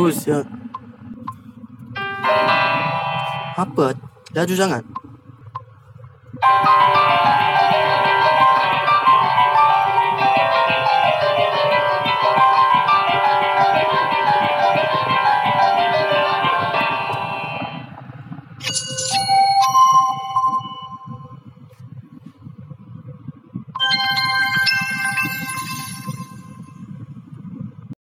bagus ya. Apa? Laju sangat.